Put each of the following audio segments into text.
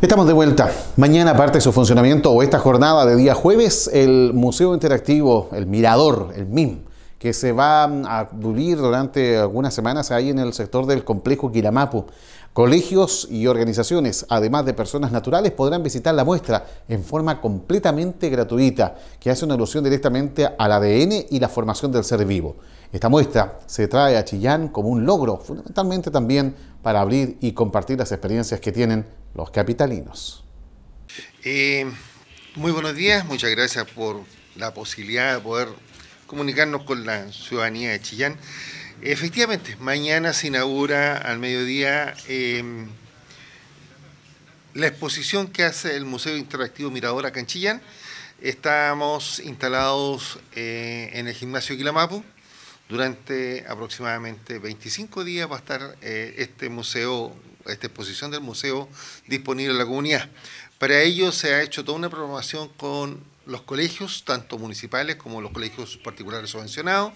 Estamos de vuelta. Mañana parte su funcionamiento o esta jornada de día jueves el Museo Interactivo, el Mirador, el MIM, que se va a abrir durante algunas semanas ahí en el sector del complejo Quilamapu. Colegios y organizaciones, además de personas naturales, podrán visitar la muestra en forma completamente gratuita, que hace una alusión directamente al ADN y la formación del ser vivo. Esta muestra se trae a Chillán como un logro, fundamentalmente también para abrir y compartir las experiencias que tienen los capitalinos. Eh, muy buenos días, muchas gracias por la posibilidad de poder comunicarnos con la ciudadanía de Chillán. Efectivamente, mañana se inaugura al mediodía eh, la exposición que hace el Museo Interactivo Mirador acá en Chillán. Estamos instalados eh, en el gimnasio Quilamapu. Durante aproximadamente 25 días va a estar este museo esta exposición del museo disponible en la comunidad. Para ello se ha hecho toda una programación con los colegios, tanto municipales como los colegios particulares subvencionados,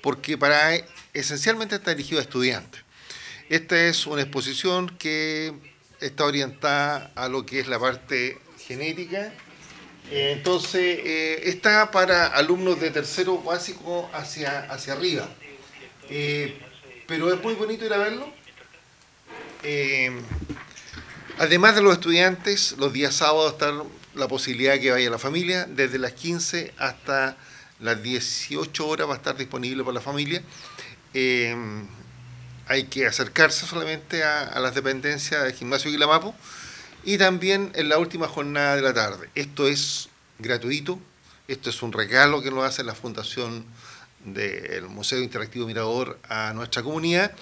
porque para esencialmente está dirigido a estudiantes. Esta es una exposición que está orientada a lo que es la parte genética. Entonces, eh, está para alumnos de tercero básico hacia, hacia arriba. Eh, pero es muy bonito ir a verlo eh, además de los estudiantes, los días sábados está la posibilidad de que vaya la familia, desde las 15 hasta las 18 horas va a estar disponible para la familia. Eh, hay que acercarse solamente a, las dependencias del gimnasio Guilamapo y también en la última jornada de la tarde. Esto es gratuito, esto es un regalo que nos hace la Fundación del Museo Interactivo Mirador a nuestra comunidad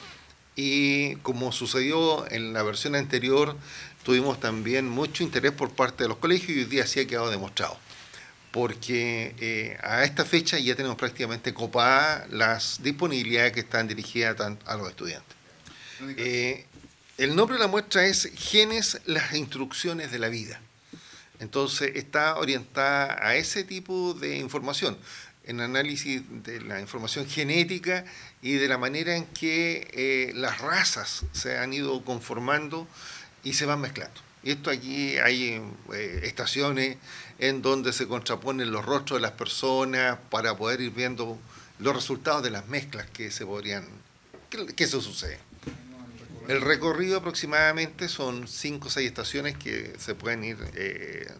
y como sucedió en la versión anterior, tuvimos también mucho interés por parte de los colegios y hoy día sí ha quedado demostrado. Porque eh, a esta fecha ya tenemos prácticamente copadas las disponibilidades que están dirigidas a los estudiantes. Eh, el nombre de la muestra es Genes, las instrucciones de la vida. Entonces está orientada a ese tipo de información en análisis de la información genética y de la manera en que eh, las razas se han ido conformando y se van mezclando. Y esto aquí hay eh, estaciones en donde se contraponen los rostros de las personas para poder ir viendo los resultados de las mezclas que se podrían, que, eso sucede. El recorrido aproximadamente son cinco o seis estaciones que se pueden ir eh,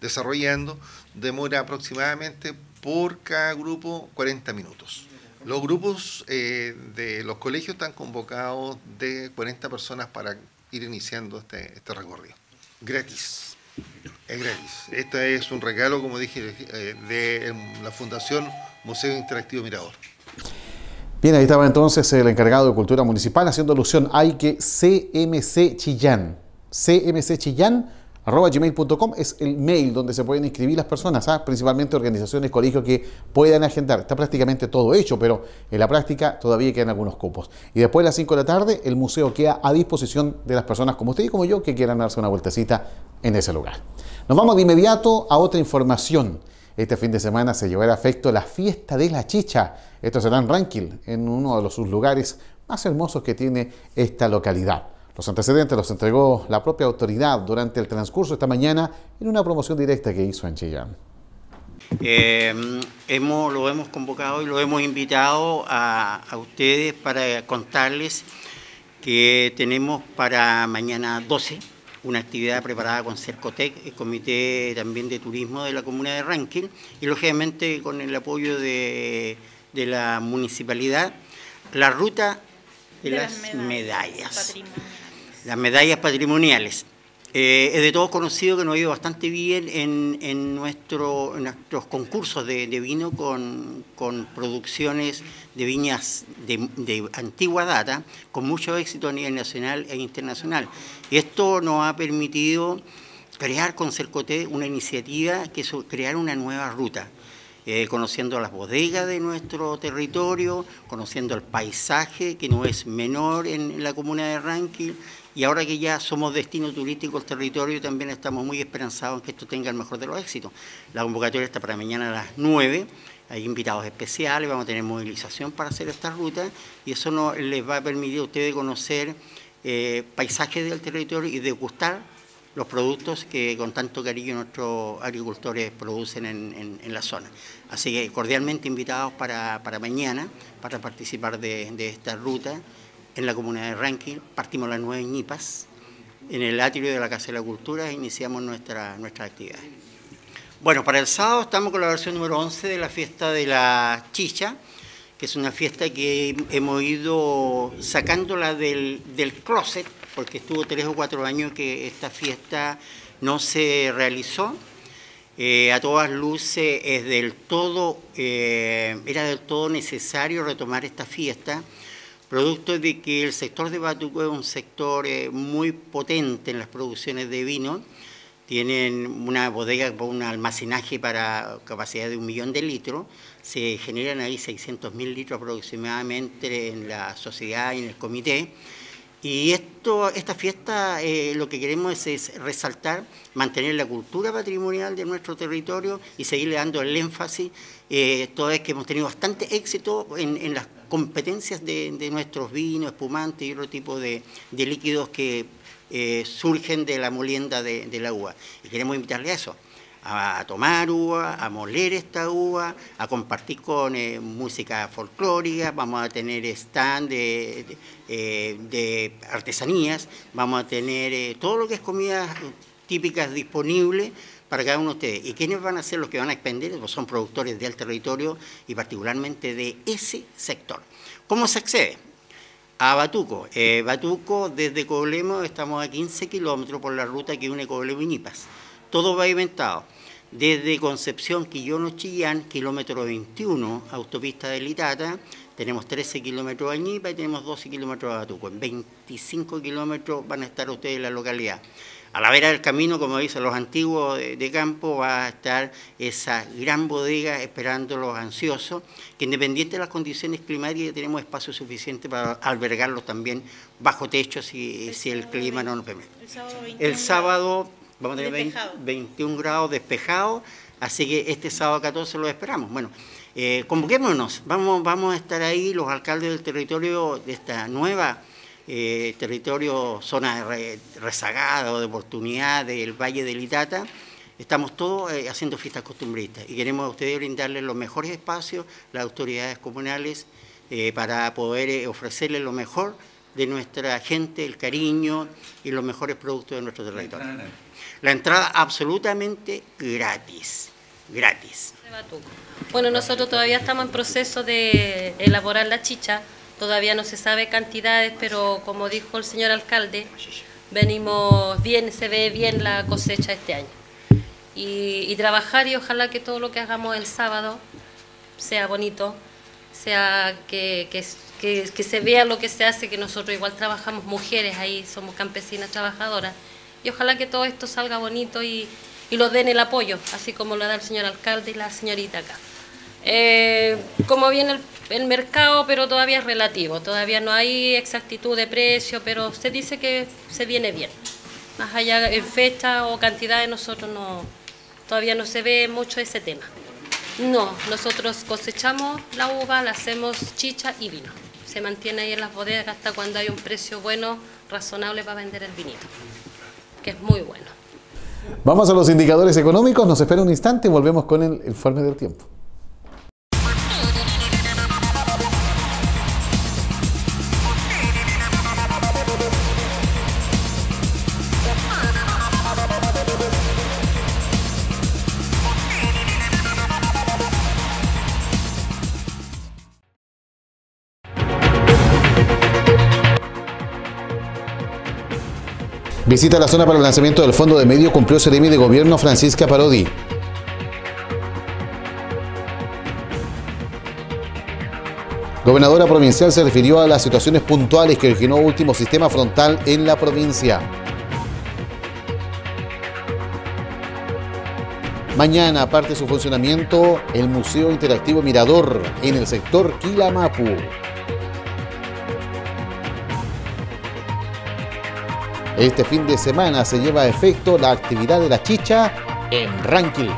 desarrollando. Demora aproximadamente por cada grupo 40 minutos. Los grupos eh, de los colegios están convocados de 40 personas para ir iniciando este, este recorrido. Gratis. Es gratis. Este es un regalo, como dije, eh, de la Fundación Museo Interactivo Mirador. Bien, ahí estaba entonces el encargado de Cultura Municipal haciendo alusión a que CMC Chillán. CMC Chillán arroba gmail.com es el mail donde se pueden inscribir las personas, ¿ah? principalmente organizaciones, colegios que puedan agendar. Está prácticamente todo hecho, pero en la práctica todavía quedan algunos cupos. Y después de las 5 de la tarde, el museo queda a disposición de las personas como usted y como yo que quieran darse una vueltecita en ese lugar. Nos vamos de inmediato a otra información. Este fin de semana se llevará a efecto la fiesta de la chicha. Esto será en Ranquil, en uno de los lugares más hermosos que tiene esta localidad. Los antecedentes los entregó la propia autoridad durante el transcurso de esta mañana en una promoción directa que hizo en Chillán. Eh, hemos, lo hemos convocado y lo hemos invitado a, ustedes para contarles que tenemos para mañana 12 una actividad preparada con Cercotec, el Comité también de Turismo de la Comuna de Rankin, y lógicamente con el apoyo de, la municipalidad, la ruta de, las, medallas las medallas patrimoniales. Eh, es de todos conocido que nos ha ido bastante bien en, nuestros concursos de, vino con, producciones de viñas de, antigua data, con mucho éxito a nivel nacional e internacional. Esto nos ha permitido crear con Cercoté una iniciativa que es crear una nueva ruta. Eh, conociendo las bodegas de nuestro territorio, conociendo el paisaje que no es menor en la comuna de Rankin y ahora que ya somos destino turístico del territorio, también estamos muy esperanzados en que esto tenga el mejor de los éxitos. La convocatoria está para mañana a las 9. Hay invitados especiales, vamos a tener movilización para hacer esta ruta y eso no, les va a permitir a ustedes conocer eh, paisajes del territorio y degustar los productos que con tanto cariño nuestros agricultores producen en, la zona. Así que cordialmente invitados para, mañana para participar de, esta ruta en la comunidad de Ranking. Partimos las nueve ñipas en el atrio de la Casa de la Cultura e iniciamos nuestra, nuestra actividad. Bueno, para el sábado estamos con la versión número 11 de la fiesta de la chicha, que es una fiesta que hemos ido sacándola del, del closet, porque estuvo tres o cuatro años que esta fiesta no se realizó. Eh, a todas luces es del todo, eh, era del todo necesario retomar esta fiesta, producto de que el sector de Batuco es un sector eh, muy potente en las producciones de vino tienen una bodega con un almacenaje para capacidad de un millón de litros, se generan ahí 600 mil litros aproximadamente en la sociedad y en el comité. Y esto, esta fiesta eh, lo que queremos es, resaltar, mantener la cultura patrimonial de nuestro territorio y seguirle dando el énfasis, eh, toda vez que hemos tenido bastante éxito en, las competencias de, nuestros vinos, espumantes y otro tipo de líquidos que eh, surgen de la molienda de, la uva. Y queremos invitarle a eso, a, tomar uva, a moler esta uva, a compartir con eh, música folclórica, vamos a tener stand de, eh, artesanías, vamos a tener todo lo que es comida típicas disponible para cada uno de ustedes. ¿Y quiénes van a ser los que van a expender? Pues son productores del territorio y particularmente de ese sector. ¿Cómo se accede? A Batuco. Eh, Batuco, desde Coblemo, estamos a 15 kilómetros por la ruta que une Coblemo y Nipas. Todo va inventado. Desde Concepción, Quillono, Chillán, kilómetro 21, autopista de Litata, tenemos 13 kilómetros a Ñipa y tenemos 12 kilómetros a Batuco. En 25 kilómetros van a estar ustedes en la localidad. A la vera del camino, como dicen los antiguos de, campo, va a estar esa gran bodega esperando los ansiosos, que independiente de las condiciones climáticas tenemos espacio suficiente para albergarlos también bajo techo si, si el clima no nos permite. El sábado, vamos a tener 21 grados despejados, así que este sábado 14 lo esperamos. Bueno, eh, convoquémonos, vamos, vamos a estar ahí los alcaldes del territorio de esta nueva eh, territorio, zona rezagada o de oportunidad del Valle del Itata, estamos todos eh, haciendo fiestas costumbristas y queremos a ustedes brindarles los mejores espacios, las autoridades comunales, eh, para poder ofrecerles lo mejor de nuestra gente, el cariño y los mejores productos de nuestro territorio. La entrada absolutamente gratis, gratis. Bueno, nosotros todavía estamos en proceso de elaborar la chicha Todavía no se sabe cantidades, pero como dijo el señor alcalde, venimos bien, se ve bien la cosecha este año. Y, trabajar y ojalá que todo lo que hagamos el sábado sea bonito, sea que, que, se vea lo que se hace, que nosotros igual trabajamos mujeres ahí, somos campesinas trabajadoras, y ojalá que todo esto salga bonito y, y lo den el apoyo, así como lo da el señor alcalde y la señorita acá. Eh, como viene el el mercado, pero todavía es relativo, todavía no hay exactitud de precio, pero se dice que se viene bien. Más allá en fecha o cantidad de nosotros no, todavía no se ve mucho ese tema. No, nosotros cosechamos la uva, la hacemos chicha y vino. Se mantiene ahí en las bodegas hasta cuando hay un precio bueno, razonable para vender el vinito, que es muy bueno. Vamos a los indicadores económicos, nos espera un instante y volvemos con el informe del tiempo. Visita la zona para el lanzamiento del Fondo de Medio cumplió Seremi de Gobierno Francisca Parodi. Gobernadora provincial se refirió a las situaciones puntuales que originó último sistema frontal en la provincia. Mañana, aparte de su funcionamiento, el Museo Interactivo Mirador en el sector Quilamapu. Este fin de semana se lleva a efecto la actividad de la chicha en Ranking.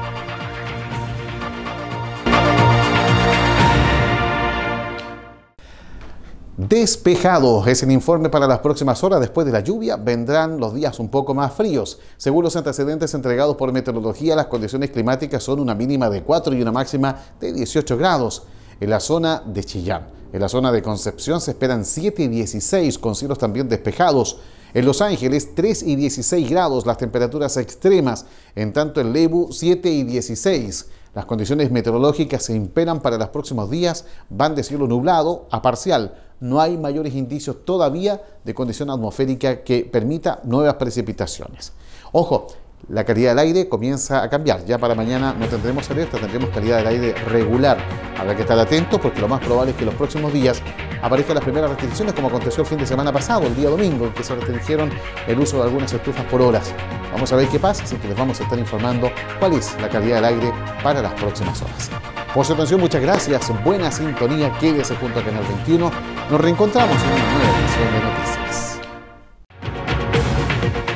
Despejado es el informe para las próximas horas. Después de la lluvia vendrán los días un poco más fríos. Según los antecedentes entregados por meteorología, las condiciones climáticas son una mínima de 4 y una máxima de 18 grados en la zona de Chillán. En la zona de Concepción se esperan 7 y 16 con cielos también despejados. En Los Ángeles 3 y 16 grados las temperaturas extremas. En tanto en Lebu 7 y 16. Las condiciones meteorológicas se imperan para los próximos días. Van de cielo nublado a parcial no hay mayores indicios todavía de condición atmosférica que permita nuevas precipitaciones. Ojo, la calidad del aire comienza a cambiar. Ya para mañana no tendremos alerta, tendremos calidad del aire regular. Habrá que estar atentos porque lo más probable es que los próximos días aparezcan las primeras restricciones como aconteció el fin de semana pasado, el día domingo, en que se restringieron el uso de algunas estufas por horas. Vamos a ver qué pasa, así que les vamos a estar informando cuál es la calidad del aire para las próximas horas. Por su atención, muchas gracias. Buena sintonía. Quédese junto a Canal 21. Nos reencontramos en una nueva edición de noticias.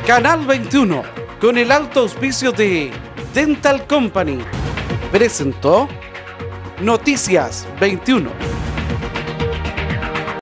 Canal 21, con el alto auspicio de Dental Company, presentó Noticias 21.